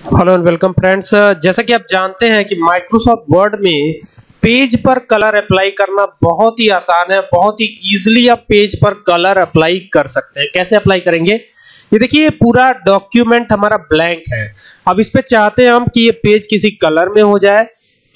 Hello and welcome friends जैसा कि आप जानते हैं कि माइक्रोसॉफ्ट वर्ड में पेज पर कलर अप्लाई करना बहुत ही आसान है, बहुत ही इजीली आप पेज पर कलर अप्लाई कर सकते हैं। कैसे अप्लाई करेंगे? ये देखिए पूरा डॉक्यूमेंट हमारा ब्लैंक है। अब इस पे चाहते हैं हम कि ये पेज किसी कलर में हो जाए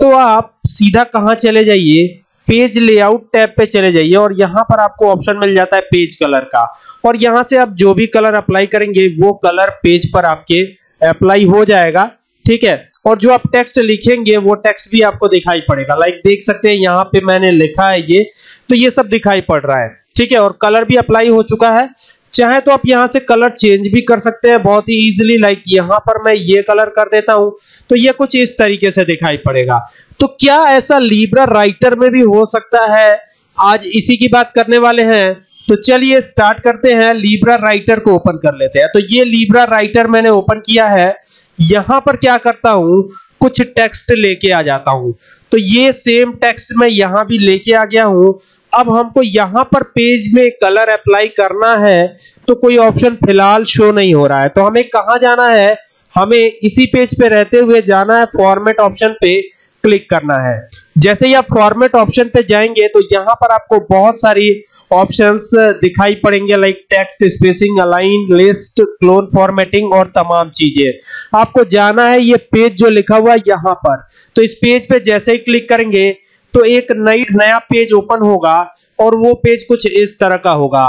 तो आप सीधा कहाँ चले जाइए? पेज लेआउट टैब पे चले जाइए और यहाँ पर आपको ऑप्शन मिल जाता है पेज कलर का। और यहाँ से आप जो भी कलर अप्लाई करेंगे, वो कलर पेज पर आपके अप्लाई हो जाएगा, ठीक है? और जो आप टेक्स्ट लिखेंगे, वो टेक्स्ट भी आपको दिखाई पड़ेगा। लाइक देख सकते हैं, यहाँ पे मैंने लिखा है ये तो ये सब दिखाई पड़ रहा है, ठीक है? और कलर भी अप्लाई हो चुका है। चाहे तो आप यहाँ से कलर चेंज भी कर सकते हैं, बहुत ही इजीली लाइक यहाँ पर मैं ये कलर कर देता हूँ तो ये कुछ इस तरीके से दिखाई पड़ेगा। तो क्या ऐसा लीब्रा राइटर में भी हो सकता है? आज इसी की बात करने वाले हैं। तो चलिए स्टार्ट करते हैं। लीब्रा राइटर को ओपन कर लेते हैं। तो ये लीब्रा राइटर मैंने ओपन किया है। यहाँ पर क्या करता हूँ? कुछ टेक्स्ट लेके आ जाता हूँ। तो ये सेम टेक्स्ट मैं यहाँ भी लेके आ गया हूँ। अब हमको यहाँ पर पेज में कलर अप्लाई करना है तो कोई ऑप्शन फ़िलहाल शो नहीं हो रहा है। तो हमें कहाँ जाना है? हमें इसी पेज पे रहते हुए जाना है। फॉर्मेट ऑप्शन पे क्लिक करना है। जैसे ही आप फॉर्मेट ऑप्शन पे जाएँगे तो यहाँ पर आपको बहुत सारी ऑप्शंस दिखाई पड़ेंगे like text spacing align list clone formatting और तमाम चीज़ें। आपको जाना है, ये पेज जो लिखा हुआ है यहाँ पर। तो इस पेज पे जैसे ही क्लिक करेंगे तो एक नई, नया पेज ओपन होगा और वो पेज कुछ इस तरह का होगा।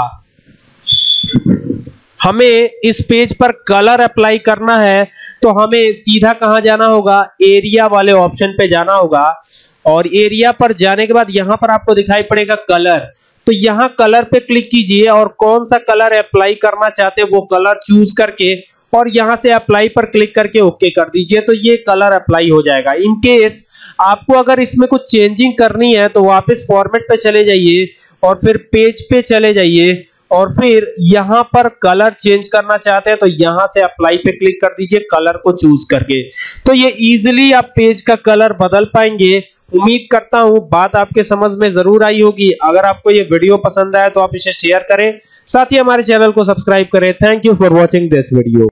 हमें इस पेज पर कलर अप्लाई करना है तो हमें सीधा कहाँ जाना होगा? एरिया वाले ऑप्शन पे जाना होगा। और एरिया पर जाने के बाद यहाँ पर आपको दिखाई पड़ेगा कलर तो यहाँ कलर पे क्लिक कीजिए और कौन सा कलर अप्लाई करना चाहते हैं, वो कलर चूज़ करके और यहाँ से अप्लाई पर क्लिक करके ओके कर दीजिए तो ये कलर अप्लाई हो जाएगा। इन केस आपको अगर इसमें कुछ चेंजिंग करनी है तो वापस फॉर्मेट पे चले जाइए और फिर पेज पे चले जाइए और फिर यहाँ पर कलर चेंज करना चाहते हैं तो यहाँ से अप्लाई पे क्लिक कर दीजिए कलर को चूज़ करके। तो ये इजीली आप पेज का कलर बदल पाएँगे उम्मीद करता हूँ बात आपके समझ में ज़रूर आई होगी। अगर आपको ये वीडियो पसंद आया तो आप इसे शेयर करें। साथ ही हमारे चैनल को सब्सक्राइब करें। Thank you for watching this video